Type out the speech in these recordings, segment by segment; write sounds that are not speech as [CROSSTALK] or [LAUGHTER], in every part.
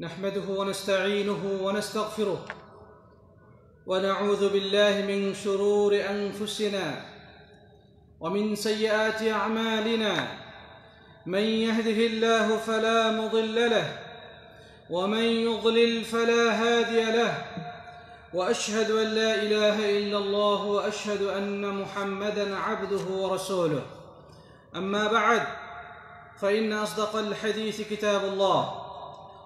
نحمده ونستعينه ونستغفره ونعوذ بالله من شرور أنفسنا ومن سيئات أعمالنا. من يهده الله فلا مضل له ومن يضلل فلا هادي له. وأشهد أن لا إله إلا الله وأشهد أن محمدا عبده ورسوله. أما بعد فإن أصدق الحديث كتاب الله.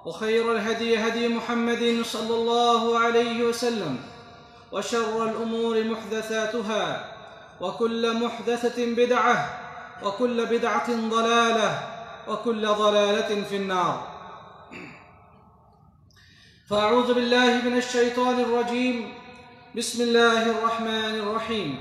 وخير الهدي هدي محمد صلى الله عليه وسلم وشر الأمور محدثاتها وكل محدثة بدعة وكل بدعة ضلالة وكل ضلالة في النار. فأعوذ بالله من الشيطان الرجيم. بسم الله الرحمن الرحيم.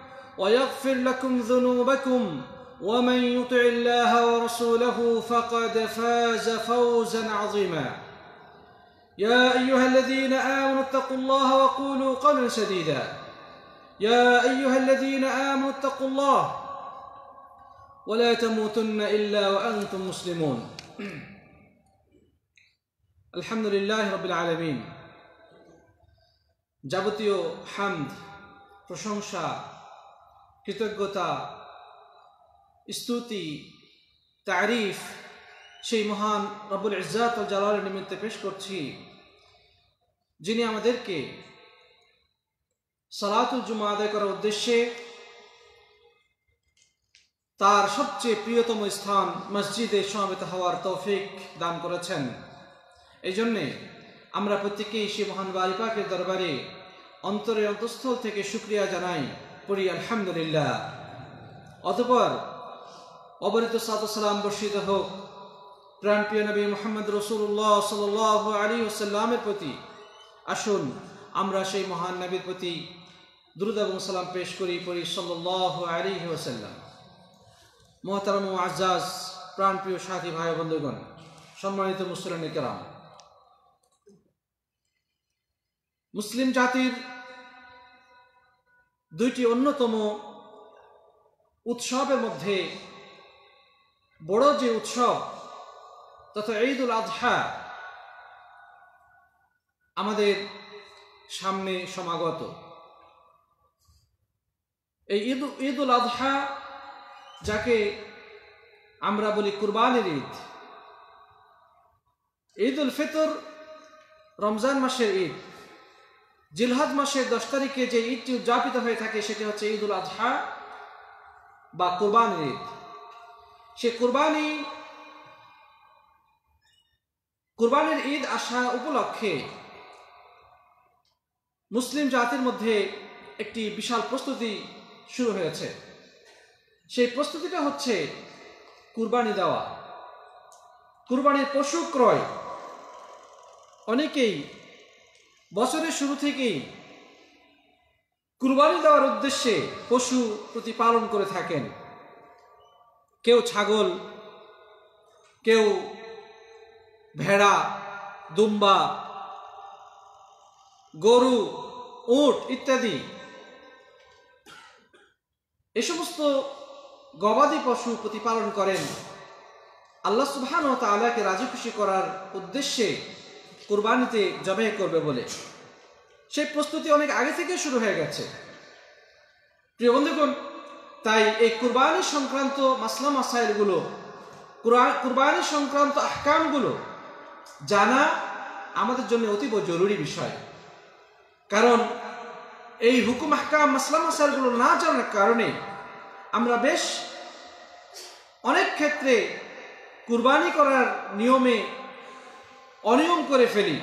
ويغفر لكم ذنوبكم ومن يطع الله ورسوله فقد فاز فوزا عظيما يا ايها الذين امنوا اتقوا الله وقولوا قولا سديدا يا ايها الذين امنوا اتقوا الله ولا تموتن الا وانتم مسلمون [CLEARS THROAT] الحمد لله رب العالمين যাবতীয় হামদ প্রশংসা কৃতজ্ঞতা, স্তুতি, তারিফ সেই মহান রব্বুল ইজাত ও জালালের নিমিত্তে পেশ করছি, যিনি আমাদেরকে সালাতুল জুমা আদায় করার উদ্দেশ্যে তার সবচেয়ে প্রিয়তম স্থান মসজিদে সমাবেত হওয়ার তৌফিক দান করেছেন। এই জন্যে আমরা প্রত্যেকেই সে মহান বারিপাকের দরবারে অন্তরের অন্তঃস্থল থেকে সুক্রিয়া জানাই। পড়ি, আলহামদুলিল্লাহ। অতপর অবরিত সালাম বর্ষিত হোক, প্রাণপ্রিয় নবী মোহাম্মদ রসুল্লাহ সাল আলী ওসাল্লামের প্রতি আসুন, আমরা সেই মহান নবীর প্রতি দুরুদ এবং সালাম পেশ করি, পড়ি সাল্লাহ আলী ওসাল্লাম মোহতারম আজাজ প্রাণপ্রিয় সাথী ভাই বন্ধুগণ, সম্মানিত মুসলিম কেরাম, মুসলিম জাতির দুইটি অন্যতম উৎসবের মধ্যে বড় যে উৎসব তথা ঈদ উল আজহা আমাদের সামনে সমাগত। এই ঈদ ঈদ উল আজহা যাকে আমরা বলি কুরবানির ঈদ। ঈদ উল ফিতর রমজান মাসের ঈদ। জিলহাদ মাসের দশ তারিখে যে ঈদটি উদযাপিত হয়ে থাকে, সেটি হচ্ছে ঈদ উল আজহা বা কোরবানির ঈদ। সে কোরবানি, কোরবানির ঈদ আসা উপলক্ষে মুসলিম জাতির মধ্যে একটি বিশাল প্রস্তুতি শুরু হয়েছে। সেই প্রস্তুতিটা হচ্ছে কুরবানি দেওয়া। কুরবানির পশু ক্রয়, অনেকেই বছরের শুরু থেকেই কুরবানি দেওয়ার উদ্দেশ্যে পশু প্রতিপালন করে থাকেন। কেউ ছাগল, কেউ ভেড়া, দুম্বা, গরু, উট ইত্যাদি। এ সমস্ত গবাদি পশু প্রতিপালন করেন। আল্লাহ সুবহান ও তালাকে রাজি খুশি করার উদ্দেশ্যে কোরবানিতে জবে করবে বলে। সেই প্রস্তুতি অনেক আগে থেকে শুরু হয়ে গেছে। প্রিয় বন্ধুগণ, তাই এই কুরবানি সংক্রান্ত মাসলা মাসাইলগুলো কুরবানি সংক্রান্ত আহকামগুলো জানা আমাদের জন্য অতীব জরুরি বিষয়। কারণ এই হুকুম আহকাম মাসলা মাসাইলগুলো না জানার কারণে আমরা বেশ অনেক ক্ষেত্রে কুরবানি করার নিয়মে অনিয়ম করে ফেলি।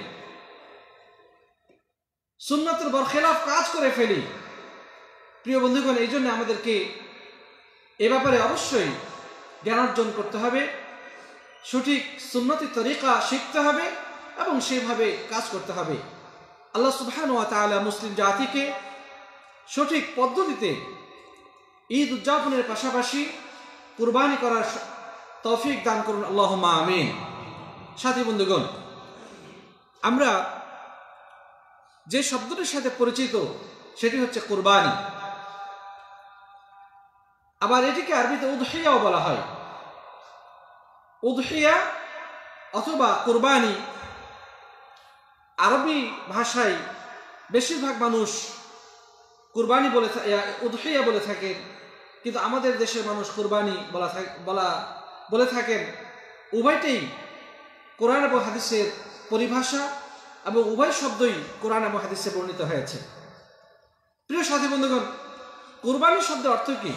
সুন্নতের বরখেলাফ কাজ করে ফেলি। প্রিয় বন্ধুগণ, এই জন্য আমাদেরকে এ ব্যাপারে অবশ্যই জ্ঞান অর্জন করতে হবে। সঠিক সুন্নতি তরিকা শিখতে হবে এবং সেভাবে কাজ করতে হবে। আল্লাহ সুবহান ওয়া তাআলা মুসলিম জাতিকে সঠিক পদ্ধতিতে ঈদ উদযাপনের পাশাপাশি কুরবানি করার তৌফিক দান করুন। আল্লাহ আমিন। সাথী বন্ধুগণ আমরা যে শব্দটির সাথে পরিচিত, সেটি হচ্ছে কোরবানি। আবার এটিকে আরবিতে উদহিয়াও বলা হয়। উদহিয়া অথবা কোরবানি আরবি ভাষায় বেশিরভাগ মানুষ কোরবানি বলে উদহিয়া বলে থাকেন। কিন্তু আমাদের দেশের মানুষ কোরবানি বলা থাক- বলা, বলে থাকেন। উভয়টাই কোরআন এবং হাদিসের পরিভাষা এবং উভয় শব্দই কোরআন এবং হাদিসে বর্ণিত হয়েছে। প্রিয় সাথী বন্ধুগণ কুরবানি শব্দের অর্থ কি?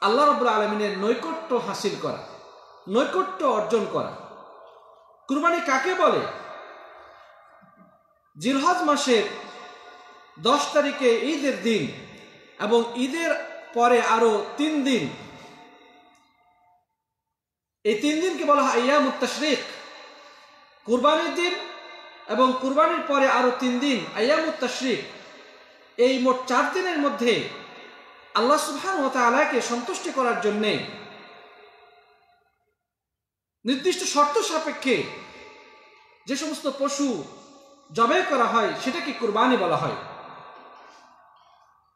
আল্লাহ রব্বুল আলমিনের নৈকট্য হাসিল করা, নৈকট্য অর্জন করা। কুরবানি কাকে বলে? জিলহজ মাসের দশ তারিখে ঈদের দিন এবং ঈদের পরে আরও তিন দিন। এই তিন দিনকে বলা হয় ইয়াম তশরিক। কুরবানির দিন এবং কুরবানির পরে আরও তিন দিন আয়াম তশরিক, এই মোট চার দিনের মধ্যে আল্লাহ সুবহান ও তাআলাকে সন্তুষ্টি করার জন্যে নির্দিষ্ট শর্ত সাপেক্ষে যে সমস্ত পশু জবাই করা হয়, সেটাকে কুরবানি বলা হয়।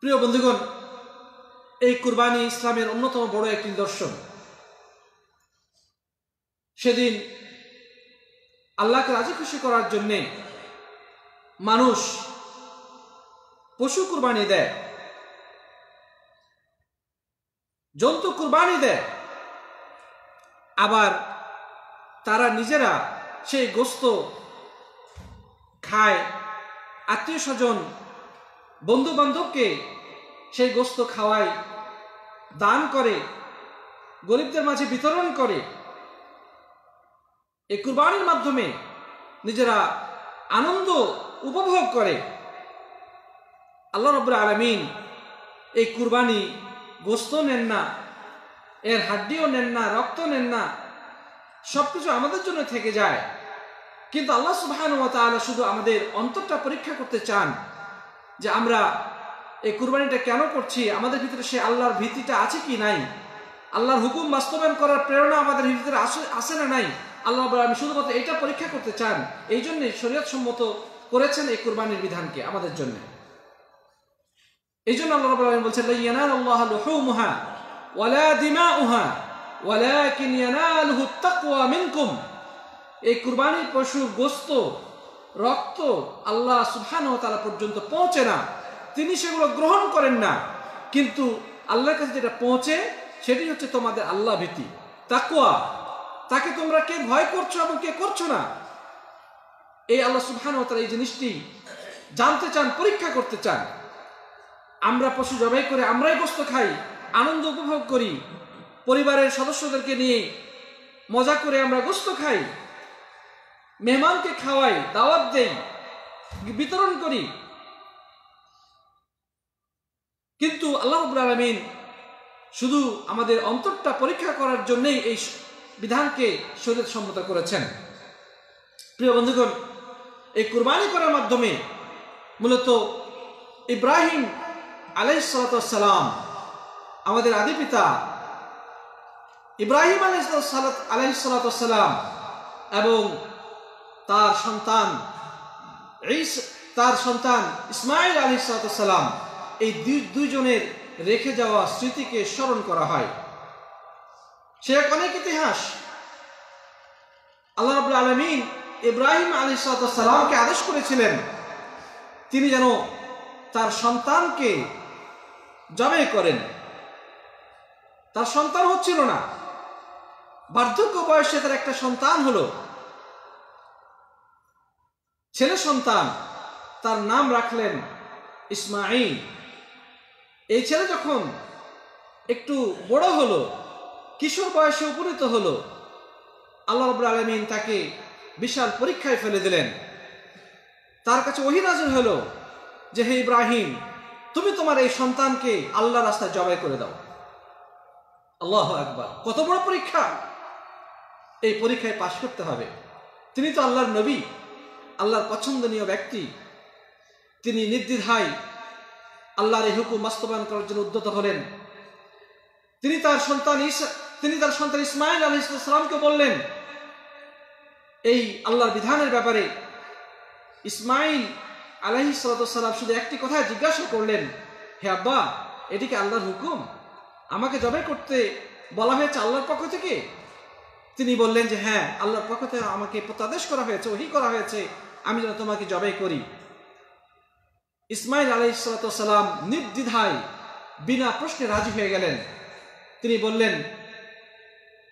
প্রিয় বন্ধুগণ, এই কুরবানি ইসলামের অন্যতম বড় একটি নিদর্শন। সেদিন আল্লাহকে রাজি খুশি করার জন্যে মানুষ পশু কুরবানি দেয়, জন্তু কুরবানি দেয়, আবার তারা নিজেরা সেই গোস্ত খায়। আত্মীয় স্বজন বন্ধু বান্ধবকে সেই গোস্ত খাওয়ায়, দান করে, গরিবদের মাঝে বিতরণ করে। এই কুরবানির মাধ্যমে নিজেরা আনন্দ উপভোগ করে। আল্লাহ রব্বুল আলমিন এই কুরবানি গোস্ত নেন না, এর হাড্ডিও নেন না রক্ত নেন না সব কিছু আমাদের জন্য থেকে যায়। কিন্তু আল্লাহ সুবহান শুধু আমাদের অন্তরটা পরীক্ষা করতে চান যে আমরা এই কুরবানিটা কেন করছি, আমাদের ভিতরে সে আল্লাহর ভীতিটা আছে কি নাই? আল্লাহর হুকুম বাস্তবায়ন করার প্রেরণা আমাদের ভিতরে আসে না নাই? আল্লাহ আমি শুধুমাত্র এটা পরীক্ষা করতে চান, এই জন্যে শরীয়ত সম্মত করেছেন এই কুরবানির বিধানকে আমাদের জন্য। এই জন্য আল্লাহ আলামিন বলছেন লা ইয়ানালুল্লাহ লুহুমুহা ওয়ালা দিমাউহা ওয়ালাকিন ইয়ানালুহু তাকওয়া মিনকুম। এই কুরবানির পশুর গোস্ত, রক্ত আল্লাহ সুবহানাহু ওয়া তাআলা পর্যন্ত পৌঁছে না। তিনি সেগুলো গ্রহণ করেন না, কিন্তু আল্লাহর কাছে যেটা পৌঁছে, সেটি হচ্ছে তোমাদের আল্লাহ ভীতি, তাকওয়া। তাকে তোমরা কে ভয় করছ এবং কে করছ না? এই আল্লাহ তাআলা এই জিনিসটি জানতে চান, পরীক্ষা করতে চান। আমরা পশু জবাই করে আমরাই গোস্ত খাই, আনন্দ উপভোগ করি, পরিবারের সদস্যদেরকে নিয়ে মজা করে আমরা গোস্ত খাই, মেহমানকে খাওয়াই, দাওয়াত দেই, বিতরণ করি। কিন্তু আল্লাহ আলমিন শুধু আমাদের অন্তরটা পরীক্ষা করার জন্যেই এই বিধানকে শরীর সম্মত করেছেন। প্রিয় বন্ধুগণ, এই কুরবানি করার মাধ্যমে মূলত ইব্রাহিম আলাইসালাম আমাদের আদি পিতা ইব্রাহিম আলাইসালাম এবং তার সন্তান তার সন্তান ইসমাইল আলী সালাম এই দুইজনের রেখে যাওয়া স্মৃতিকে স্মরণ করা হয়। সে এক অনেক ইতিহাস। আল্লাহ রাবুল আলমিন ইব্রাহিম আলী সালামকে আদেশ করেছিলেন, তিনি যেন তার সন্তানকে জবে করেন। তার সন্তান হচ্ছিল না। বার্ধক্য বয়সে তার একটা সন্তান হলো। ছেলে সন্তান, তার নাম রাখলেন ইসমাইল এই ছেলে যখন একটু বড় হলো কিশোর বয়সে উপনীত হলো। আল্লাহ রবুল আলমিন তাকে বিশাল পরীক্ষায় ফেলে দিলেন। তার কাছে ওহিনাজর হলো যে, হে ইব্রাহিম, তুমি তোমার এই সন্তানকে আল্লাহ রাস্তায় জবাই করে দাও। আল্লাহ একবার কত বড় পরীক্ষা! এই পরীক্ষায় পাশ করতে হবে। তিনি তো আল্লাহর নবী, আল্লাহর পছন্দনীয় ব্যক্তি। তিনি নির্দ্বিধায় আল্লাহর এই হুকুম বাস্তবায়ন করার জন্য উদ্যত হলেন। তিনি তার সন্তান ইসা তিনি তার সন্তান ইসমাইল আলী ইসলামকে বললেন, এই আল্লাহর বিধানের ব্যাপারে ইসমাইল আলহি সালাম শুধু একটি কথা জিজ্ঞাসা করলেন, হে আব্বা এটিকে আল্লাহর হুকুম? আমাকে জবে করতে বলা হয়েছে আল্লাহর পক্ষ থেকে? তিনি বললেন যে হ্যাঁ আল্লাহর পক্ষ থেকে আমাকে প্রত্যাদেশ করা হয়েছে, ওহি করা হয়েছে, আমি যেন তোমাকে জবাই করি। ইসমাইল আলাইসালাম নির্দ্বিধায় বিনা প্রশ্নে রাজি হয়ে গেলেন। তিনি বললেন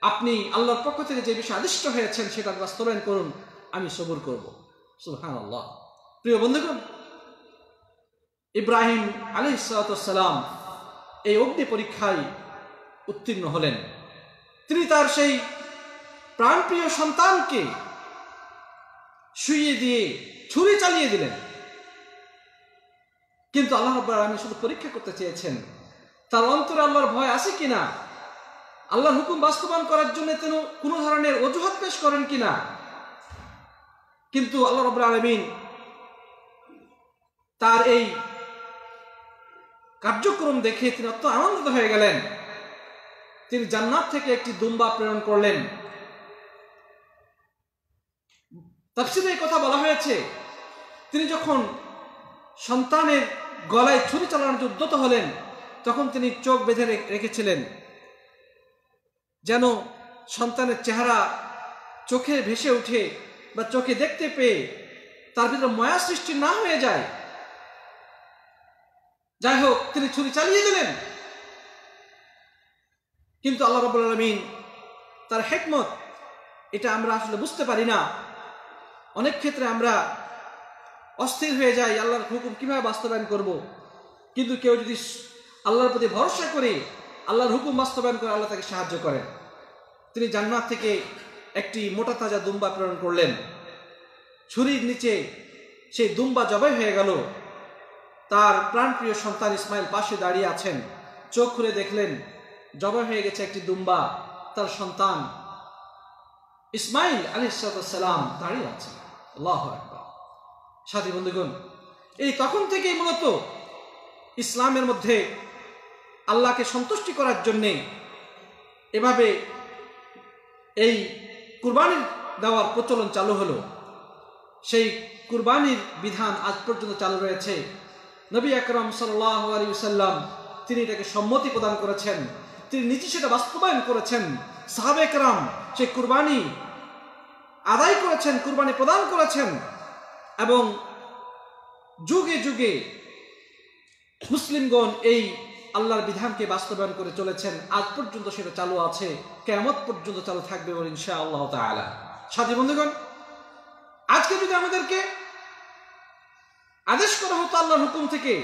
আপনি আল্লাহর পক্ষ থেকে যে বিষয়ে আদিষ্ট হয়েছেন সেটা বাস্তবায়ন করুন, আমি সবুর করব। সুহান আল্লাহ প্রিয় বন্ধুগণ, ইব্রাহিম আলী সালাম এই অগ্নি পরীক্ষায় উত্তীর্ণ হলেন। তিনি তার সেই প্রাণপ্রিয় সন্তানকে শুইয়ে দিয়ে ছুরি চালিয়ে দিলেন। কিন্তু আল্লাহ আমি শুধু পরীক্ষা করতে চেয়েছেন, তার অন্তরে আল্লাহর ভয় আছে কিনা? আল্লাহর হুকুম বাস্তবায়ন করার জন্য তেন কোনো ধরনের অজুহাত পেশ করেন কিনা? কিন্তু আল্লাহ রব্বুল আলমিন তার এই কার্যক্রম দেখে তিনি অত্যন্ত আনন্দিত হয়ে গেলেন। তিনি জান্নাত থেকে একটি দুম্বা প্রেরণ করলেন। তাফসিরে এই কথা বলা হয়েছে, তিনি যখন সন্তানের গলায় ছুরি চালানোর উদ্যত হলেন, তখন তিনি চোখ বেঁধে রেখেছিলেন। যেন সন্তানের চেহারা চোখে ভেসে উঠে বা চোখে দেখতে পেয়ে তার ভিতরে ময়া সৃষ্টি না হয়ে যায়। যাই হোক, তিনি ছুরি চালিয়ে দিলেন। কিন্তু আল্লাহ রবুল আলমিন তার হেকমত, এটা আমরা আসলে বুঝতে পারি না। অনেক ক্ষেত্রে আমরা অস্থির হয়ে যাই, আল্লাহর হুকুম কীভাবে বাস্তবায়ন করব। কিন্তু কেউ যদি আল্লাহর প্রতি ভরসা করে আল্লাহর হুকুম বাস্তবায়ন করে আল্লাহ তাকে সাহায্য করেন। তিনি জান্নাত থেকে একটি মোটা তাজা দুম্বা প্রেরণ করলেন। ছুরির নিচে সেই দুম্বা জবাই হয়ে গেল। তার প্রাণপ্রিয় সন্তান ইসমাইল পাশে দাঁড়িয়ে আছেন। চোখ খুলে দেখলেন, জবাই হয়ে গেছে একটি দুম্বা। তার সন্তান ইসমাইল আলী সালাম দাঁড়িয়ে আছেন আল্লাহ সাথী বন্ধুগণ, এই তখন থেকেই মূলত ইসলামের মধ্যে আল্লাহকে সন্তুষ্টি করার জন্যে এভাবে এই কুরবানির দেওয়ার প্রচলন চালু হলো। সেই কুরবানির বিধান আজ পর্যন্ত চালু রয়েছে। নবী আকরম সাল্লাহ সাল্লাম তিনি এটাকে সম্মতি প্রদান করেছেন। তিনি নিজে সেটা বাস্তবায়ন করেছেন। সাহাবেকরাম সেই কুরবানি আদায় করেছেন, কুরবানি প্রদান করেছেন এবং যুগে যুগে মুসলিমগণ এই আল্লাহর বিধানকে বাস্তবায়ন করে চলেছেন। আজ পর্যন্ত সেটা চালু আছে। কেমত পর্যন্ত চালু থাকবে বলে ইনশা আল্লাহ তালা সাথী বন্ধুগণ, আজকে যদি আমাদেরকে আদেশ করা হতো আল্লাহর হুকুম থেকে,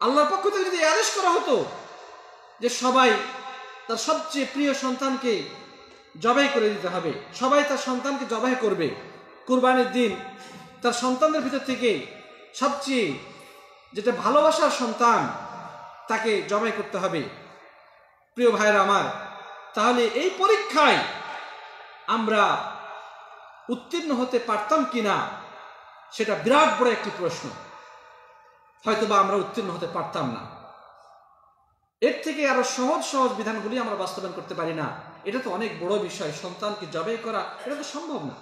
আল্লাহর পক্ষ থেকে যদি আদেশ করা হতো যে সবাই তার সবচেয়ে প্রিয় সন্তানকে জবাই করে দিতে হবে, সবাই তার সন্তানকে জবাই করবে, কুরবানির দিন তার সন্তানদের ভিতর থেকে সবচেয়ে যেটা ভালোবাসার সন্তান তাকে জবাই করতে হবে। প্রিয় ভাইরা আমার, তাহলে এই পরীক্ষায় আমরা উত্তীর্ণ হতে পারতাম কিনা, সেটা বিরাট বড় একটি প্রশ্ন। হয়তো বা আমরা উত্তীর্ণ হতে পারতাম না। এর থেকে আরও সহজ সহজ বিধানগুলি আমরা বাস্তবায়ন করতে পারি না। এটা তো অনেক বড় বিষয়, সন্তানকে জবাই করা, এটা তো সম্ভব না।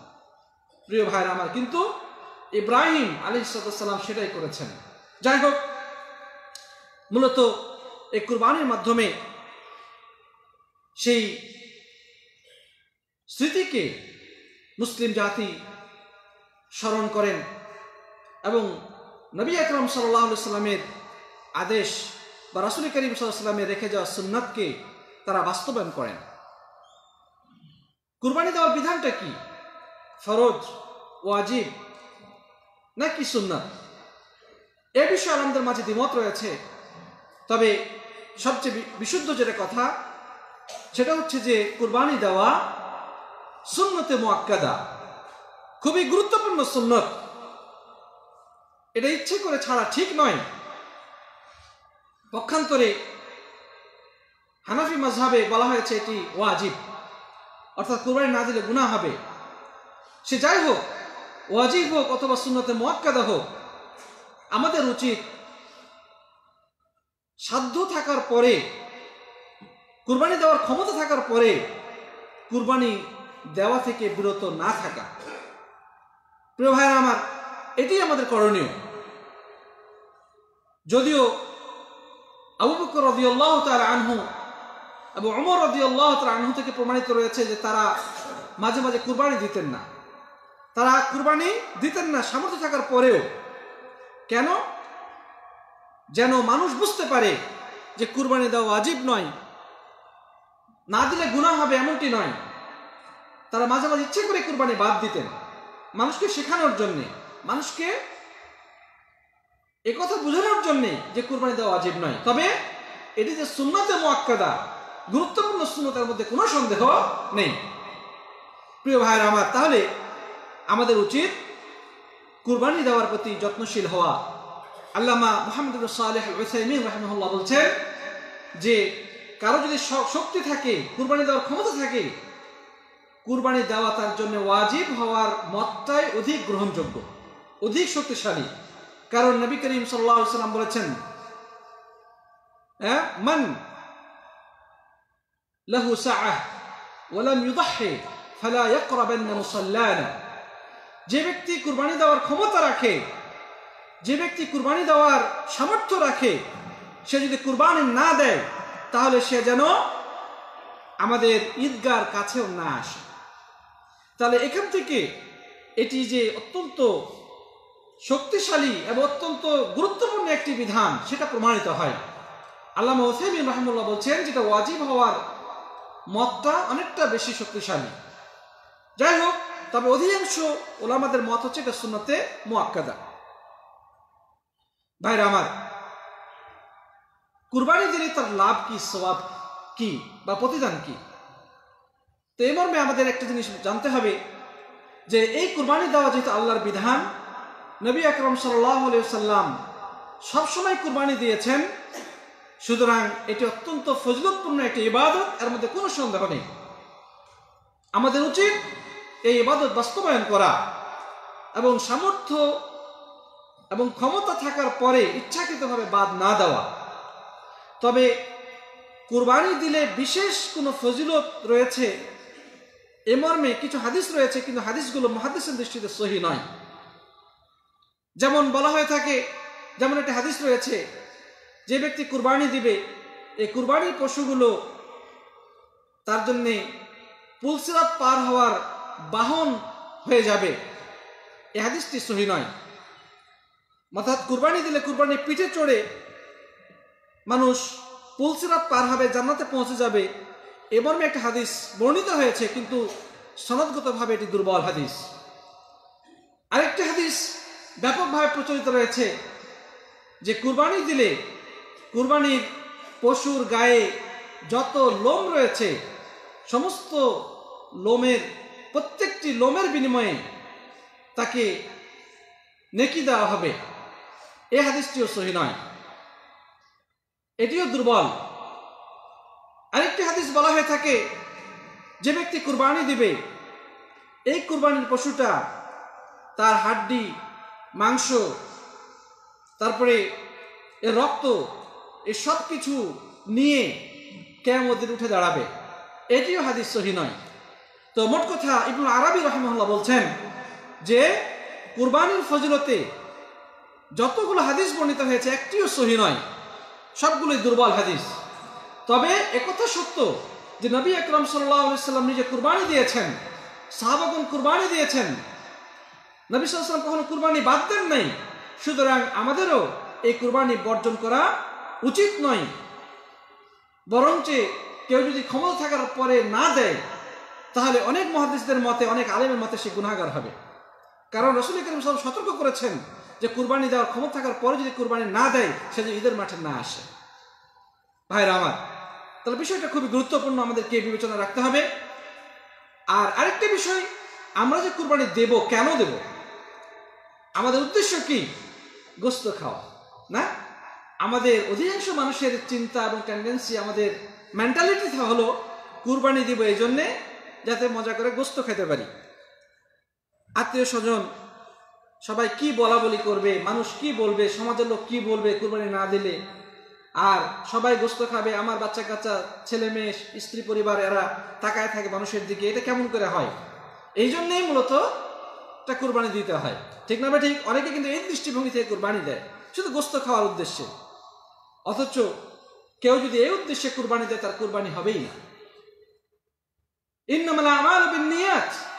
প্রিয় ভাইরা আমার, কিন্তু ইব্রাহিম আলী সালাম সেটাই করেছেন। যাই হোক মূলত এই কুরবানির মাধ্যমে সেই স্মৃতিকে মুসলিম জাতি স্মরণ করেন এবং নবী আকরম সাল্লাহ সাল্লামের আদেশ বা রাসুল করিম সাল্লামের রেখে যাওয়া সুন্নাতকে তারা বাস্তবায়ন করেন। কুরবানি দেওয়ার বিধানটা কি? ফরজ, ওয়াজিব নাকি সুন্নাত? এ বিষয়ে আমাদের মাঝে দ্বিমত রয়েছে। তবে সবচেয়ে বিশুদ্ধ যেটা কথা, সেটা হচ্ছে যে কুরবানি দেওয়া সুন্নতে মোয়াক্কাদা খুবই গুরুত্বপূর্ণ সুন্নত। এটা ইচ্ছে করে ছাড়া ঠিক নয়। পক্ষান্তরে হানাফি মাঝহাবে বলা হয়েছে এটি ওয়াজিব। অর্থাৎ কুরবানি না দিলে গুণা হবে। সে যাই হোক, ওয়াজিব হোক অথবা সুন্নতে মোয়াক্কাদা হোক, আমাদের উচিত সাধ্য থাকার পরে, কুরবানি দেওয়ার ক্ষমতা থাকার পরে কুরবানি দেওয়া থেকে বিরত না থাকা। প্রিয় ভাইরা আমার এটি আমাদের করণীয়। যদিও আবু বকর রদিয়াল্লাহ তার আনহু এবং অমর রদিয়াল্লাহ তার আনহু থেকে প্রমাণিত রয়েছে যে তারা মাঝে মাঝে কুরবানি দিতেন না। তারা কুরবানি দিতেন না, সামর্থ্য থাকার পরেও। কেন? যেন মানুষ বুঝতে পারে যে কুরবানি দেওয়া আজীব নয়। না দিলে গুণা হবে এমনটি নয়। তারা মাঝে মাঝে ইচ্ছে করে কুরবানি বাদ দিতেন। মানুষকে শেখানোর জন্যে, মানুষকে একথা বোঝানোর জন্যে যে কুরবানি দেওয়া আজীব নয়। তবে এটি যে সুন্নতে মোয়াক্কাদা, গুরুত্বপূর্ণ সুন্নতের মধ্যে কোনো সন্দেহ নেই। প্রিয় ভাইয়ের আমার, তাহলে আমাদের উচিত কুরবানি দেওয়ার প্রতি যত্নশীল হওয়া। আল্লামা মোহাম্মদ সালেহ ওসাইমিন বলছেন যে কারও যদি শক্তি থাকে, কুরবানি দেওয়ার ক্ষমতা থাকে, কুরবানি দেওয়া তার জন্য ওয়াজিব হওয়ার মতটাই অধিক গ্রহণযোগ্য, অধিক শক্তিশালী। কারণ নবী করিম সাল্লাম বলেছেন হ্যাঁ মান লাহু সাআহ যে ব্যক্তি কুরবানি দেওয়ার ক্ষমতা রাখে যে ব্যক্তি কুরবানি দেওয়ার সামর্থ্য রাখে, সে যদি কুরবানি না দেয়, তাহলে সে যেন আমাদের ঈদগার কাছেও না আসে। তাহলে এখান থেকে এটি যে অত্যন্ত শক্তিশালী এবং অত্যন্ত গুরুত্বপূর্ণ একটি বিধান, সেটা প্রমাণিত হয়। আল্লাহ ওসেমিন রহমুল্লাহ বলছেন, যেটা ওয়াজিব হওয়ার মতটা অনেকটা বেশি শক্তিশালী। যাই হোক, তবে অধিকাংশ ওলামাদের মত হচ্ছে এটা শূন্যতে মোয়াক্কাদা ভাইরা আমার, কুরবানি দিলে তার লাভ কি স্বভাব কি বা প্রতিদান কি? তো এই মর্মে আমাদের একটা জিনিস জানতে হবে যে এই কুরবানি দেওয়া যেহেতু আল্লাহর বিধান, নবী আকরম সাল্লাম সবসময় কুরবানি দিয়েছেন। সুতরাং এটি অত্যন্ত ফজলতপূর্ণ একটি ইবাদত, এর মধ্যে কোনো সন্দেহ নেই। আমাদের উচিত এই ইবাদত বাস্তবায়ন করা এবং সামর্থ্য এবং ক্ষমতা থাকার পরে ইচ্ছাকৃতভাবে বাদ না দেওয়া। তবে কুরবানি দিলে বিশেষ কোনো ফজিলত রয়েছে? এ মর্মে কিছু হাদিস রয়েছে, কিন্তু হাদিসগুলো মহাদিসের দৃষ্টিতে সহি নয়। যেমন বলা হয়ে থাকে, যেমন একটা হাদিস রয়েছে, যে ব্যক্তি কুরবানি দিবে, এই কুরবানির পশুগুলো তার জন্যে পুলসিরাত পার হওয়ার বাহন হয়ে যাবে। এ হাদিসটি সহি নয়। অর্থাৎ কুরবানি দিলে কুরবানি পিঠে চড়ে মানুষ পুলসিরাত পার হবে, জান্নাতে পৌঁছে যাবে। এ একটা হাদিস বর্ণিত হয়েছে, কিন্তু সনদগতভাবে এটি দুর্বল হাদিস। আরেকটি হাদিস ব্যাপকভাবে প্রচলিত রয়েছে, যে কুরবানি দিলে কুরবানির পশুর গায়ে যত লোম রয়েছে, সমস্ত লোমের, প্রত্যেকটি লোমের বিনিময়ে তাকে নেকি দেওয়া হবে। এ হাদিসটিও সহি নয়। এটিও দুর্বল। আরেকটি হাদিস বলা হয়ে থাকে, যে ব্যক্তি কুরবানি দিবে, এই কুরবানির পশুটা তার হাড্ডি, মাংস, তারপরে এর রক্ত, এ সব কিছু নিয়ে কেমন উঠে দাঁড়াবে। এটিও হাদিস সহি নয়। তো মোট কথা ইবনুল আরবি রহমল্লা বলছেন যে কুরবানির ফজলতে যতগুলো হাদিস বর্ণিত হয়েছে, একটিও সহি নয়। সবগুলোই দুর্বল হাদিস। তবে একথা সত্য যে নবী আকরম সাল্লাম নিজে কুরবানি দিয়েছেন সাহাবাগুন কুরবানি দিয়েছেন। নবী সাল্লাম কখনো কুরবানি বাদ দেন নাই। সুতরাং আমাদেরও এই কুরবানি বর্জন করা উচিত নয়। বরঞ্চ কেউ যদি ক্ষমতা থাকার পরে না দেয়, তাহলে অনেক মহাদিসদের মতে, অনেক আলেমের মতে সে গুণাগার হবে। কারণ রসুল করিম সাহেব সতর্ক করেছেন যে কুরবানি দেওয়ার ক্ষমতা থাকার পরে যদি কুরবানি না দেয়, সে যে ঈদের মাঠে না আসে। ভাইরা আমার, তাহলে বিষয়টা খুবই গুরুত্বপূর্ণ আমাদেরকে বিবেচনা রাখতে হবে। আর আরেকটা বিষয়, আমরা যে কুরবানি দেব, কেন দেব? আমাদের উদ্দেশ্য কি? গোস্ত খাওয়া, না? আমাদের অধিকাংশ মানুষের চিন্তা এবং টেন্ডেন্সি আমাদের মেন্টালিটি হলো, কুরবানি দিব এই জন্যে যাতে মজা করে গোস্ত খেতে পারি। আত্মীয় স্বজন সবাই কি বলা বলি করবে? মানুষ কি বলবে? সমাজের লোক কি বলবে কুরবানি না দিলে? আর সবাই গোস্ত খাবে, আমার বাচ্চা কাচ্চা, ছেলে মেয়ে, স্ত্রী পরিবার, এরা তাকায় থাকে মানুষের দিকে, এটা কেমন করে হয়? এই জন্যই মূলত একটা কুরবানি দিতে হয়। ঠিক না ঠিক? অনেকে কিন্তু এই দৃষ্টিভঙ্গি থেকে কুরবানি দেয়। শুধু গোস্ত খাওয়ার উদ্দেশ্যে। অথচ কেউ যদি এই উদ্দেশ্যে কুরবানি দেয়, তার কুরবানি হবেই না। ইন্নামাল আমাল বিন্নিয়াত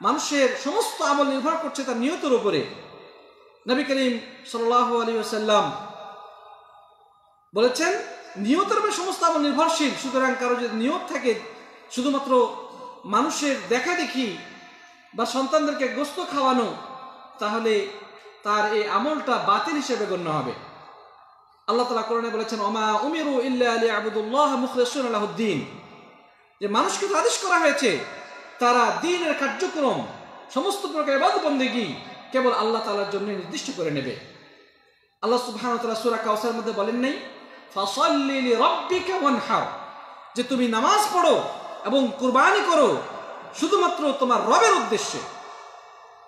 মানুষের সমস্ত আমল নির্ভর করছে তার নিয়তের উপরে। নবী করিম সাল্লাল্লাহু আলাইহি ওয়াসাল্লাম বলেছেন, নিয়তের উপরে সমস্ত আমল নির্ভরশীল, সুতরাং কারও যদি নিয়ত থাকে, শুধুমাত্র মানুষের দেখা দেখি বা সন্তানদেরকে গোস্ত খাওয়ানো, তাহলে তার এই আমলটা বাতিল হিসেবে গণ্য হবে। আল্লাহ তালা কোরআনে বলেছেন, ওমা উমিরু ইল্লা আলী আবুদুল্লাহ মুখলেসুন আলাহুদ্দিন। যে মানুষকে তো আদেশ করা হয়েছে তারা দিনের কার্যক্রম, সমস্ত প্রকার এবাদ বন্দেগি কেবল আল্লাহ তালার জন্য নির্দিষ্ট করে নেবে। আল্লাহ সুবহান সুরা কাউসার মধ্যে বলেন নাই, ফাসাল্লি লিরাব্বিকা ওয়ানহার যে তুমি নামাজ পড়ো এবং কুরবানি করো শুধুমাত্র তোমার রবের উদ্দেশ্যে।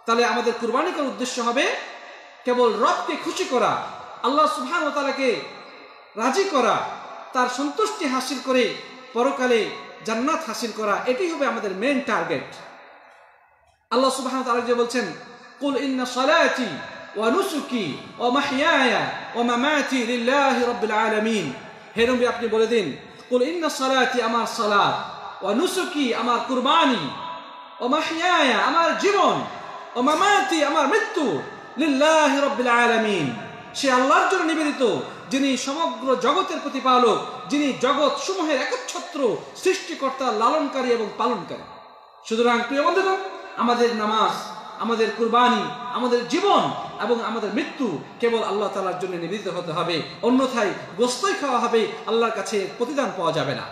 তাহলে আমাদের কুরবানি করার উদ্দেশ্য হবে কেবল রবকে খুশি করা, আল্লাহ সুবহান তালাকে রাজি করা, তার সন্তুষ্টি হাসিল করে পরকালে জান্নাত হাসিল করা, এটাই হবে আমাদের মেন টার্গেট আল্লাহ সুবহান তাআলা যে বলছেন, কুল ইন্না সালাতি ওয়া নুসুকি ওয়া মাহইয়ায়া ওয়া মামাতি লিল্লাহি রাব্বিল আলামিন। হে নবী, আপনি বলে দিন, কুল ইন্না সালাতি আমার সালাত, ওয়া নুসুকি আমার কুরবানি, ওয়া মাহইয়ায়া আমার জীবন, ওয়া মামাতি আমার মৃত্যু লিল্লাহি রাব্বিল আলামিন। সে আল্লাহর জন্য নিবেদিত যিনি সমগ্র জগতের প্রতিপালক, যিনি জগৎ সমূহের একচ্ছত্র, সৃষ্টিকর্তা, লালনকারী এবং পালনকারী। সুতরাং প্রিয় বন্ধুগণ, আমাদের নামাজ, আমাদের কুরবানি, আমাদের জীবন এবং আমাদের মৃত্যু কেবল আল্লাহ তালার জন্য নিবেদিত হতে হবে। অন্যথায় গোস্তই খাওয়া হবে, আল্লাহর কাছে প্রতিদান পাওয়া যাবে না।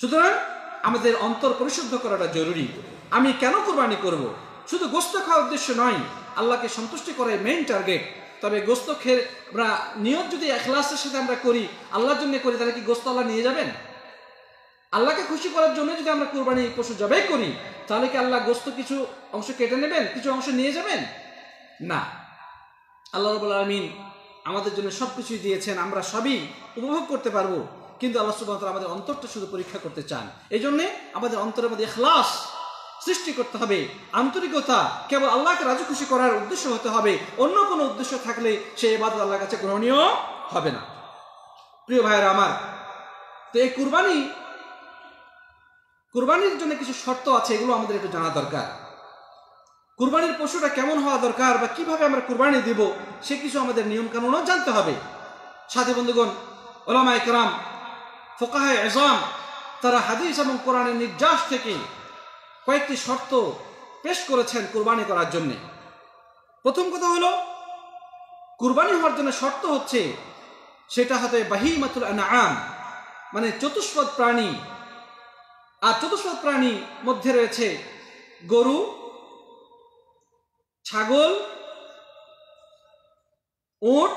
সুতরাং আমাদের অন্তর পরিশুদ্ধ করাটা জরুরি। আমি কেন কুরবানি করব। শুধু গোস্ত খাওয়ার উদ্দেশ্য নয়, আল্লাহকে সন্তুষ্টি করাই মেইন টার্গেট তবে গোস্ত খেয়ে আমরা নিয়ত যদি এখলাসের সাথে আমরা করি, আল্লাহর জন্য করি, তাহলে কি গোস্ত আল্লাহ নিয়ে যাবেন? আল্লাহকে খুশি করার জন্য যদি আমরা কোরবানি পশু জবাই করি, তাহলে কি আল্লাহ গোস্ত কিছু অংশ কেটে নেবেন, কিছু অংশ নিয়ে যাবেন? না। আল্লাহ রবুল আলমিন আমাদের জন্য সব কিছুই দিয়েছেন, আমরা সবই উপভোগ করতে পারব। কিন্তু আল্লাহ সুবাহ আমাদের অন্তরটা শুধু পরীক্ষা করতে চান। এই জন্যে আমাদের অন্তরের মধ্যে এখলাস সৃষ্টি করতে হবে। আন্তরিকতা কেবল আল্লাহকে রাজু খুশি করার উদ্দেশ্য হতে হবে। অন্য কোনো উদ্দেশ্য থাকলে সে এবাদত আল্লাহর কাছে গ্রহণীয় হবে না। প্রিয় ভাইয়েরা আমার, তো এই কুরবানি, কুরবানির জন্য কিছু শর্ত আছে, এগুলো আমাদের একটু জানা দরকার। কুরবানির পশুটা কেমন হওয়া দরকার বা কীভাবে আমরা কুরবানি দিব, সে কিছু আমাদের নিয়ম কানুনও জানতে হবে। সাথী বন্ধুগণ ওলামা একরাম ফোকাহে এজাম, তারা হাদিস এবং কোরআনের নির্যাস থেকে কয়েকটি শর্ত পেশ করেছেন কোরবানি করার জন্য। প্রথম কথা হলো, কুরবানি হওয়ার জন্য শর্ত হচ্ছে, সেটা হতে বাহিমাতুল আনাম মানে চতুষ্পদ প্রাণী। আর চতুষ্পদ প্রাণী মধ্যে রয়েছে গরু, ছাগল, উট,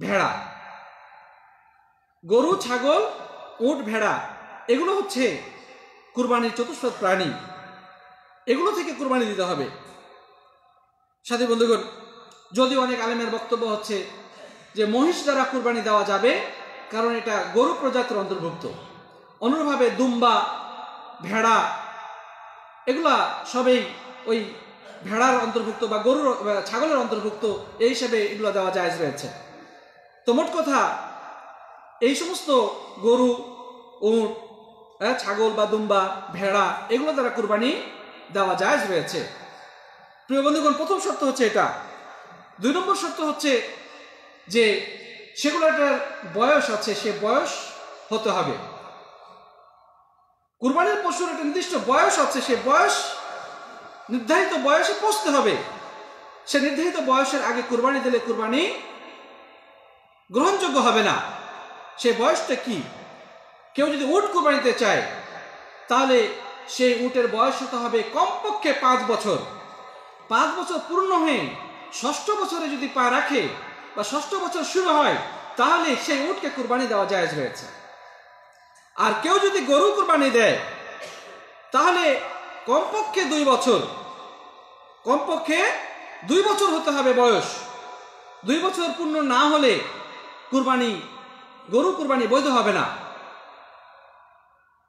ভেড়া। গরু, ছাগল, উট, ভেড়া, এগুলো হচ্ছে কুরবানির চতুষ্পদ প্রাণী। এগুলো থেকে কুরবানি দিতে হবে। সাথী বন্ধুগণ, যদি অনেক আলেমের বক্তব্য হচ্ছে যে মহিষ দ্বারা কুরবানি দেওয়া যাবে, কারণ এটা গরু প্রজাতির অন্তর্ভুক্ত। অনুরূপভাবে দুম্বা, ভেড়া, এগুলা সবেই ওই ভেড়ার অন্তর্ভুক্ত বা গরুর ছাগলের অন্তর্ভুক্ত, এই হিসেবে এগুলো দেওয়া জায়জ রয়েছে। তো মোট কথা, এই সমস্ত গরু, উট ছাগল বা দুম্বা, ভেড়া, এগুলো দ্বারা কুরবানি দেওয়া জায়জ রয়েছে। প্রিয় বন্ধুগণ, প্রথম শর্ত হচ্ছে এটা। দুই নম্বর শর্ত হচ্ছে যে সেগুলোটার বয়স আছে, সে বয়স হতে হবে। কুরবানির পশুর একটা নির্দিষ্ট বয়স আছে, সে বয়স নির্ধারিত বয়সে পৌঁছতে হবে। সে নির্ধারিত বয়সের আগে কুরবানি দিলে কুরবানি গ্রহণযোগ্য হবে না। সে বয়সটা কি? কেউ যদি উট কুরবানিতে চায়, তাহলে সেই উটের বয়স হতে হবে কমপক্ষে পাঁচ বছর। পাঁচ বছর পূর্ণ হয়ে ষষ্ঠ বছরে যদি পা রাখে বা ষষ্ঠ বছর শুরু হয়, তাহলে সেই উটকে কুরবানি দেওয়া জায়জ হয়েছে। আর কেউ যদি গরু কুরবানি দেয়, তাহলে কমপক্ষে দুই বছর। কমপক্ষে দুই বছর হতে হবে বয়স। দুই বছর পূর্ণ না হলে কুরবানি, গরু কুরবানি বৈধ হবে না।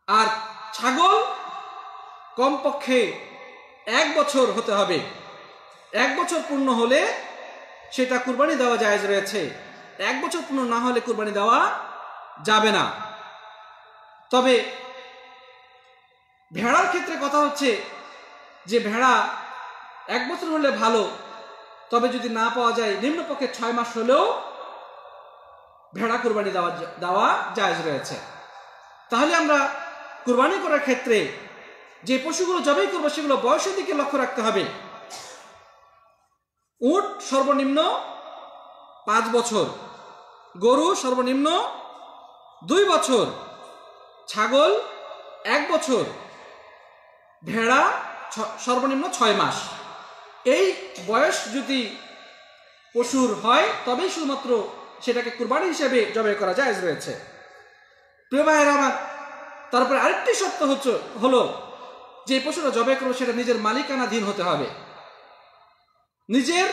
আর ছাগল কমপক্ষে এক বছর হতে হবে। এক বছর পূর্ণ হলে সেটা কুরবানি দেওয়া জায়জ রয়েছে। এক বছর পূর্ণ না হলে কুরবানি দেওয়া যাবে না। তবে ভেড়ার ক্ষেত্রে কথা হচ্ছে যে ভেড়া এক বছর হলে ভালো, তবে যদি না পাওয়া যায়, নিম্নপক্ষে ছয় মাস হলেও ভেড়া কুরবানি দেওয়া দেওয়া জায়জ রয়েছে। তাহলে আমরা কুরবানি করার ক্ষেত্রে যে পশুগুলো জবাই করব সেগুলো বয়সের দিকে লক্ষ্য রাখতে হবে। উট সর্বনিম্ন পাঁচ বছর, গরু সর্বনিম্ন দুই বছর, ছাগল এক বছর, ভেড়া সর্বনিম্ন ছয় মাস। এই বয়স যদি পশুর হয় তবে শুধুমাত্র সেটাকে কুরবানি হিসেবে জবাই করা যায় রয়েছে। প্রিয় ভাইয়ের আমার তারপরে আরেকটি সত্য হচ্ছে, হলো যে পশুটা জবাই করব সেটা নিজের মালিকানাধীন হতে হবে। নিজের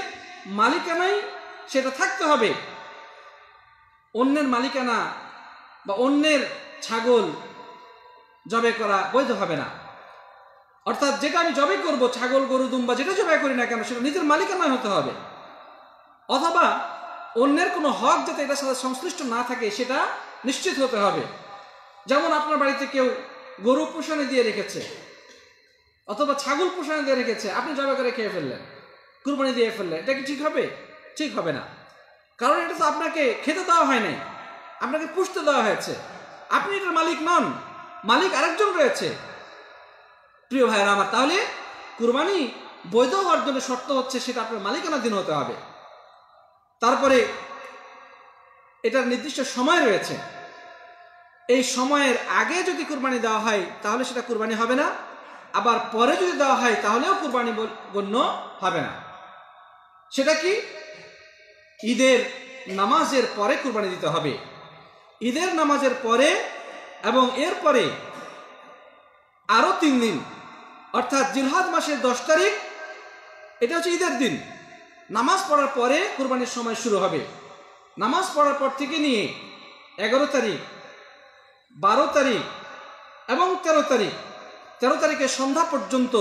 মালিকানাই সেটা থাকতে হবে। অন্যের মালিকানা বা অন্যের ছাগল জবে করা বৈধ হবে না। অর্থাৎ যেটা আমি জবে করব, ছাগল, গরু, দুম্বা, যেটা জবাই করি না কেন, সেটা নিজের মালিকানায় হতে হবে। অথবা অন্যের কোনো হক যাতে এটার সাথে সংশ্লিষ্ট না থাকে, সেটা নিশ্চিত হতে হবে। যেমন আপনার বাড়িতে কেউ গরু পোষণে দিয়ে রেখেছে, অথবা ছাগল পোষণে দিয়ে রেখেছে, আপনি জবে করে খেয়ে ফেললেন, কুরবানি দিয়ে ফেললেন, এটা কি ঠিক হবে? ঠিক হবে না। কারণ এটা তো আপনাকে খেতে দেওয়া হয় নাই আপনাকে পুষতে দেওয়া হয়েছে। আপনি এটার মালিক নন, মালিক আরেকজন রয়েছে। প্রিয় ভাইয়েরা আমার, তাহলে কুরবানি বৈধ হওয়ার জন্য শর্ত হচ্ছে সেটা আপনার মালিকানাধীন হতে হবে। তারপরে এটার নির্দিষ্ট সময় রয়েছে। এই সময়ের আগে যদি কুরবানি দেওয়া হয়, তাহলে সেটা কুরবানি হবে না। আবার পরে যদি দেওয়া হয়, তাহলেও কুরবানি গণ্য হবে না। সেটা কি? ঈদের নামাজের পরে কুরবানি দিতে হবে। ঈদের নামাজের পরে এবং এরপরে আরও তিন দিন, অর্থাৎ জিলহাদ মাসের দশ তারিখ, এটা হচ্ছে ঈদের দিন। নামাজ পড়ার পরে কুরবানির সময় শুরু হবে। নামাজ পড়ার পর থেকে নিয়ে এগারো তারিখ বারো তারিখ এবং তেরো তারিখ। তেরো তারিখে সন্ধ্যা পর্যন্ত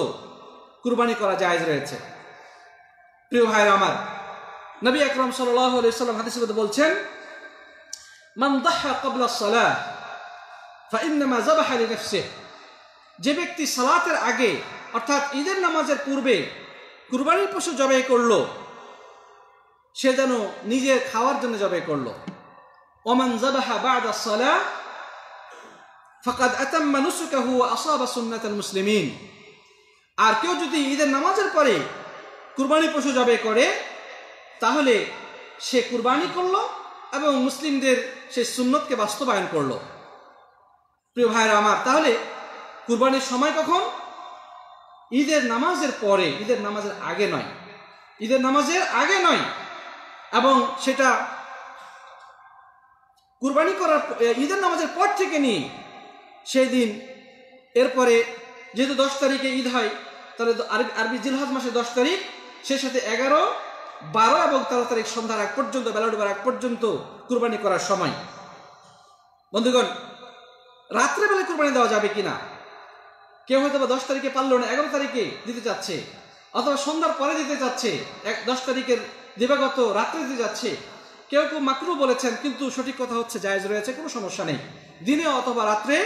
কুরবানি করা জায়জ রয়েছে। প্রিয় ভাইরা আমার, নবী আকরম সাল্লাম মধ্যে বলছেন যে ব্যক্তি সালাতের আগে, অর্থাৎ ঈদের নামাজের পূর্বে কুরবানির পশু জবাই করল, সে যেন নিজের খাওয়ার জন্য জবাই করল। ওমান যাবাহা বা'দা সালাহ ফাকাদ আতাম্মা নুসুকাহু আসাবা সুন্নাতাল মুসলিমিন। আর কেউ যদি ঈদের নামাজের পরে কুরবানি পশু জবাই করে, তাহলে সে কুরবানি করল এবং মুসলিমদের সে সুন্নতকে বাস্তবায়ন করল। প্রিয় ভাইরা আমার, তাহলে কুরবানির সময় কখন? ঈদের নামাজের পরে, ঈদের নামাজের আগে নয়। ঈদের নামাজের আগে নয়। এবং সেটা কুরবানি করার ঈদের নামাজের পর থেকে নিয়ে সেই দিন এরপরে যেহেতু দশ তারিখে ঈদ হয়, তাহলে আরবি জিলহাজ মাসে দশ তারিখ, সে সাথে এগারো, বারো এবং তেরো তারিখ সন্ধ্যার আগ পর্যন্ত, বেলা ডুবার আগ পর্যন্ত কুরবানি করার সময়। বন্ধুগণ রাত্রেবেলা কুরবানি দেওয়া যাবে কিনা কেউ হয়তো বা দশ তারিখে পারল না, এগারো তারিখে দিতে চাচ্ছে, অথবা সন্ধ্যার পরে দিতে চাচ্ছে, এক দশ তারিখের দিবাগত রাত্রে দিতে যাচ্ছে কেউ কেউ মাকরু বলেছেন, কিন্তু সঠিক কথা হচ্ছে, জায়জ রয়েছে, কোনো সমস্যা নেই। দিনে অথবা রাত্রে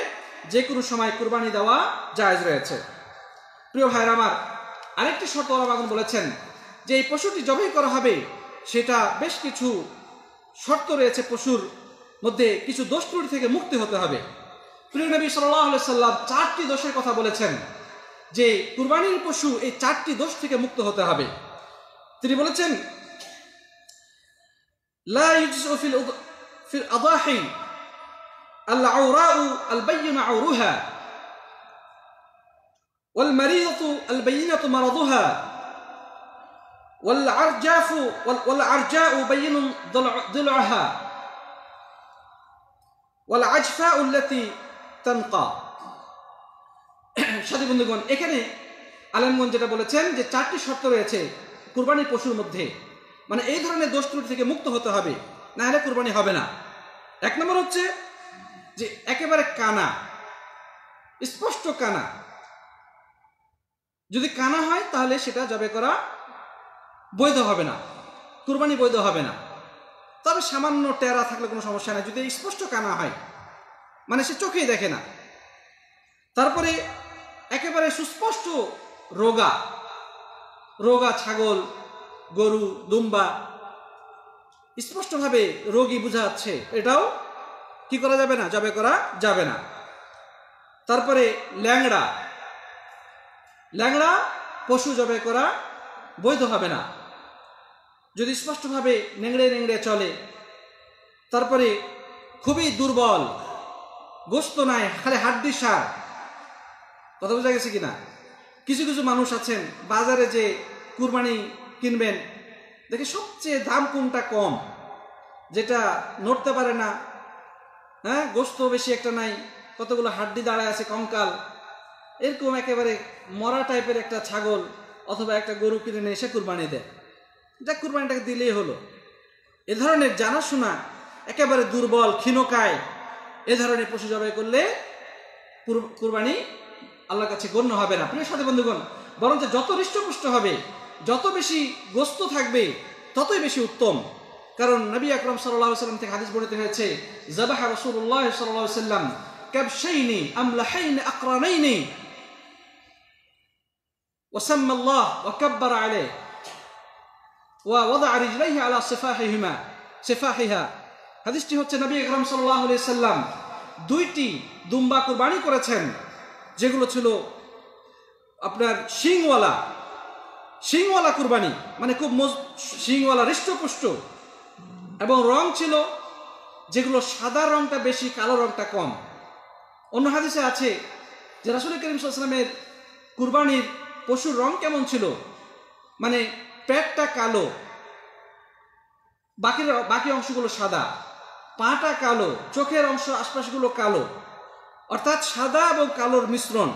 যে কোনো সময় কুরবানি দেওয়া জায়জ রয়েছে। প্রিয় ভাইয়ের আমার, আরেকটি শর্ত আলাবাগুন বলেছেন যে এই পশুটি জবাই করা হবে, সেটা বেশ কিছু শর্ত রয়েছে পশুর মধ্যে কিছু দোষ ত্রুটি থেকে মুক্তি হতে হবে। প্রিয় নবী সাল্লাহ সাল্লাম চারটি দোষের কথা বলেছেন যে কুরবানির পশু এই চারটি দোষ থেকে মুক্ত হতে হবে। তিনি বলেছেন, লা العوراء البين عورها والمريضة البينة مرضها والعرجاف وال- والعرجاء بين ضلع- ضلعها والعجفاء التي تنقى সাথী বন্ধুগণ এখানে আলেমগঞ্জ যেটা বলেছেন যে চারটি শর্ত রয়েছে কুরবানির পশুর মধ্যে মানে এই ধরনের দোষ ত্রুটি থেকে মুক্ত হতে হবে না হলে কুরবানি হবে না এক নম্বর হচ্ছে যে একেবারে কানা, স্পষ্ট কানা। যদি কানা হয়, তাহলে সেটা জবে করা বৈধ হবে না, কুরবানি বৈধ হবে না। তবে সামান্য টেরা থাকলে কোনো সমস্যা নেই। যদি স্পষ্ট কানা হয় মানে সে চোখেই দেখে না। তারপরে একেবারে সুস্পষ্ট রোগা রোগা, ছাগল, গরু, দুম্বা, স্পষ্টভাবে রোগী বোঝা যাচ্ছে এটাও কি করা যাবে না? জবে করা যাবে না। তারপরে ল্যাংড়া। ল্যাংড়া পশু জবে করা বৈধ হবে না। যদি স্পষ্টভাবে নেংড়ে নেংড়ে চলে, তারপরে খুবই দুর্বল, গোস্ত নাই, খালি হাড্ডি সার, কথা বোঝা গেছে কিনা? কিছু কিছু মানুষ আছেন, বাজারে যে কুরবানি কিনবেন, দেখে সবচেয়ে দাম কোনটা কম, যেটা নড়তে পারে না হ্যাঁ গোস্ত বেশি একটা নাই, কতগুলো হাড্ডি দাঁড়ায় আছে কঙ্কাল। এরকম একেবারে মরা টাইপের একটা ছাগল অথবা একটা গরু কিনে নিয়ে এসে কুরবানি দেয়। যা কুরবানিটাকে দিলেই হলো। এ ধরনের জানাশোনা একেবারে দুর্বল, ক্ষীণকায়, এ ধরনের পশু জবাই করলে কুরবানি আল্লাহর কাছে গণ্য হবে না। প্রিয় সাথে বন্ধুগণ, বরঞ্চ যত হৃষ্টপুষ্ট হবে, যত বেশি গোস্ত থাকবে, ততই বেশি উত্তম। কারণ নবী আকরম সাল্লাহ সাল্লাম থেকে হাদিস বর্ণিত হয়েছে জাবাহা রসুল্লাহ সাল্লাহ সাল্লাম كبشين أملحين أقرنين وسمى الله وكبر عليه ووضع رجليه على صفاحهما صفاحها হাদিসটি হচ্ছে নবী আকরাম সাল্লাল্লাহু আলাইহি সাল্লাম দুইটি দুম্বা কুরবানি করেছেন যেগুলো ছিল আপনার শিংওয়ালা শিংওয়ালা কুরবানি মানে খুব মজ- শিংওয়ালা হৃষ্টপুষ্ট এবং রং ছিল যেগুলো সাদা রংটা বেশি, কালো রংটা কম। অন্য হাদিসে আছে যে রাসুল করিম সাল্লামের কুরবানির পশুর রং কেমন ছিল? মানে পেটটা কালো, বাকি বাকি অংশগুলো সাদা, পাটা কালো, চোখের অংশ আশপাশগুলো কালো। অর্থাৎ সাদা এবং কালোর মিশ্রণ।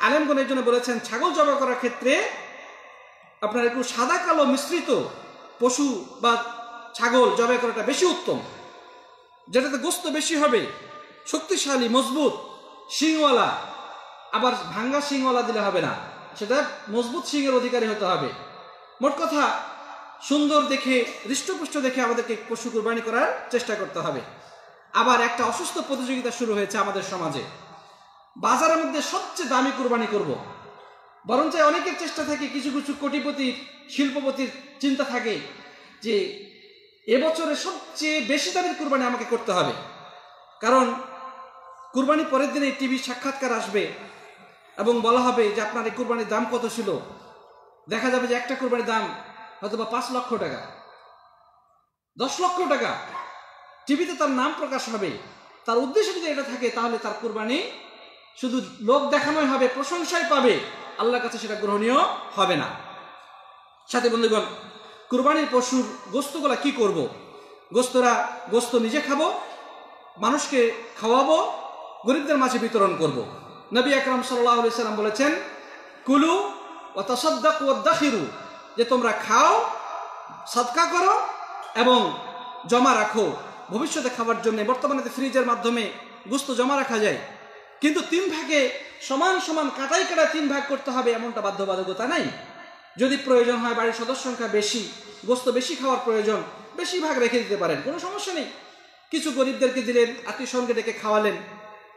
আলেমগণ এর জন্য বলেছেন, ছাগল জবা করার ক্ষেত্রে আপনার একটু সাদা কালো মিশ্রিত পশু বা ছাগল জবাই করাটা বেশি উত্তম। যেটাতে গোস্ত বেশি হবে, শক্তিশালী, মজবুত, শিংওয়ালা, আবার ভাঙ্গা শিংওয়ালা দিলে হবে না। সেটা মজবুত শিংয়ের অধিকারী হতে হবে। মোট কথা, সুন্দর দেখে, হৃষ্টপুষ্ট দেখে আমাদেরকে পশু কুরবানি করার চেষ্টা করতে হবে। আবার একটা অসুস্থ প্রতিযোগিতা শুরু হয়েছে আমাদের সমাজে। বাজারের মধ্যে সবচেয়ে দামি কুরবানি করব। বরঞ্চ অনেকের চেষ্টা থাকে, কিছু কিছু কোটিপতির, শিল্পপতির চিন্তা থাকে যে এবছরে সবচেয়ে বেশি দামের কুরবানি আমাকে করতে হবে। কারণ কুরবানি পরের দিনে টিভি সাক্ষাৎকার আসবে এবং বলা হবে যে আপনার এই কুরবানির দাম কত ছিল। দেখা যাবে যে একটা কুরবানির দাম হয়তো বা পাঁচ লক্ষ টাকা। দশ লক্ষ টাকা। টিভিতে তার নাম প্রকাশ হবে। তার উদ্দেশ্য যদি এটা থাকে, তাহলে তার কুরবানি শুধু লোক দেখানোই হবে, প্রশংসাই পাবে। আল্লাহর কাছে সেটা গ্রহণীয় হবে না। সাথে বন্ধুগণ কুরবানির পশুর গোস্তগুলা কি করব। গোস্তরা গোস্ত নিজে খাব, মানুষকে খাওয়াবো, গরিবদের মাঝে বিতরণ করব। নবী আকরাম সাল্লাহ সাল্লাম বলেছেন, কুলু ও তসদ্দাক ও দাখিরু যে তোমরা খাও সৎকা করো এবং জমা রাখো ভবিষ্যতে খাবার জন্য বর্তমানে ফ্রিজের মাধ্যমে গোস্ত জমা রাখা যায় কিন্তু তিন ভাগে সমান সমান কাটাই কাটা তিন ভাগ করতে হবে, এমনটা বাধ্যবাধকতা নাই যদি প্রয়োজন হয় বাড়ির সদস্য সংখ্যা বেশি, গোস্ত বেশি খাওয়ার প্রয়োজন বেশি ভাগ রেখে দিতে পারেন। কোনো সমস্যা নেই। কিছু গরিবদেরকে দিলেন আত্মীয় সঙ্গে ডেকে খাওয়ালেন।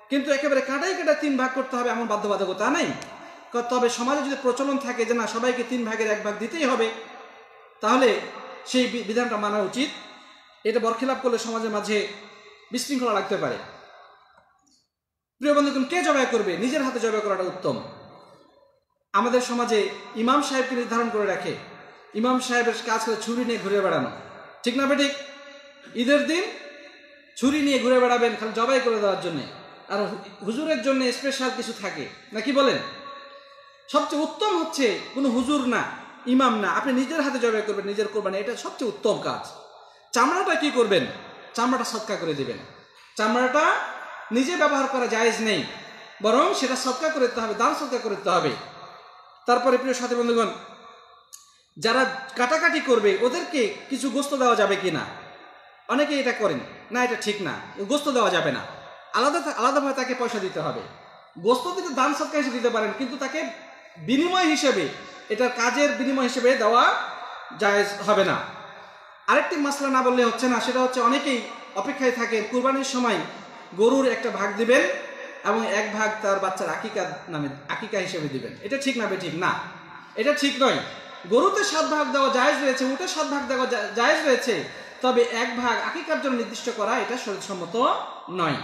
কিন্তু একেবারে কাটাই কাটা তিন ভাগ করতে হবে এমন বাধ্যবাধকতা নাই? তবে সমাজে যদি প্রচলন থাকে যে না, সবাইকে তিন ভাগের এক ভাগ দিতেই হবে, তাহলে সেই বিধানটা মানা উচিত। এটা বরখিলাপ করলে সমাজের মাঝে বিশৃঙ্খলা লাগতে পারে। প্রিয় বন্ধুগণ, কে জবাই করবে? নিজের হাতে জবাই করাটা উত্তম। আমাদের সমাজে ইমাম সাহেবকে নির্ধারণ করে রাখে। ইমাম সাহেবের কাজ করে ছুরি নিয়ে ঘুরে বেড়ানো। ঠিক না বেঠিক? ঈদের দিন ছুরি নিয়ে ঘুরে বেড়াবেন খালি জবাই করে দেওয়ার জন্য। আর হুজুরের জন্য স্পেশাল কিছু থাকে। নাকি বলেন? সবচেয়ে উত্তম হচ্ছে কোনো হুজুর না, ইমাম না। আপনি নিজের হাতে জবাই করবেন, নিজের করবেন, এটা সবচেয়ে উত্তম কাজ। চামড়াটা কি করবেন? চামড়াটা সৎকা করে দিবেন। চামড়াটা নিজে ব্যবহার করা জায়েজ নেই। বরং সেটা সৎকা করে দিতে হবে, দান সৎকা করে দিতে হবে। তারপরে প্রিয় সাথী বন্ধুগণ, যারা কাটাকাটি করবে, ওদেরকে কিছু গোস্ত দেওয়া যাবে কি না অনেকে এটা করেন। না, এটা ঠিক না। গোস্ত দেওয়া যাবে না। আলাদা আলাদাভাবে তাকে পয়সা দিতে হবে। গোস্ত দিতে দান সৎকার হিসেবে দিতে পারেন, কিন্তু তাকে বিনিময় হিসেবে, এটার কাজের বিনিময় হিসেবে দেওয়া জায়েজ হবে না। আরেকটি মাসলা না বললে হচ্ছে না, সেটা হচ্ছে অনেকেই অপেক্ষায় থাকে কুরবানির সময় গরুর একটা ভাগ দিবেন এবং এক ভাগ তার বাচ্চার আকিকা নামে, আকিকা হিসেবে দিবেন। এটা ঠিক না ঠিক? না। এটা ঠিক নয়। গরুতে সাত ভাগ দেওয়া জায়েজ রয়েছে উঠে সাত ভাগ দেওয়া জায়েজ রয়েছে। তবে এক ভাগ আকিকার জন্য নির্দিষ্ট করা এটা শরীরসম্মত নয়।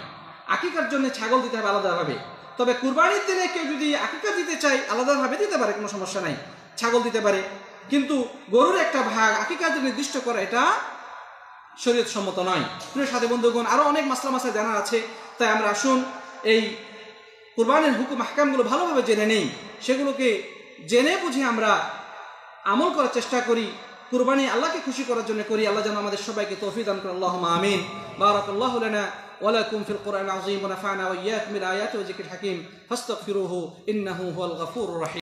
আকিকার জন্য ছাগল দিতে হবে আলাদাভাবে। তবে কুরবানির দিনে কেউ যদি আকিকা দিতে চায়, আলাদাভাবে দিতে পারে, কোনো সমস্যা নাই। ছাগল দিতে পারে। কিন্তু গরুর একটা ভাগ আকিকার জন্য নির্দিষ্ট করা এটা শরীয়ত সম্মত নয়। প্রিয় সাথে বন্ধুগণ, আরও অনেক মাসলা মাসা জানা আছে। তাই আমরা আসুন এই কোরবানের হুকুম হাকামগুলো ভালোভাবে জেনে নেই, সেগুলোকে জেনে বুঝে আমরা আমল করার চেষ্টা করি, কুরবানি আল্লাহকে খুশি করার জন্য করি, আল্লাহ যেন আমাদের সবাইকে তৌফি দান করে আল্লাহ আমিন। বারাকাল্লাহ লানা ওয়া লাকুম ফিল কুরআনিল আযীম ওয়া নাফা'না ওয়া ইয়্যাকুম বিল আয়াতি ওয়া যিকরিল হাকীম।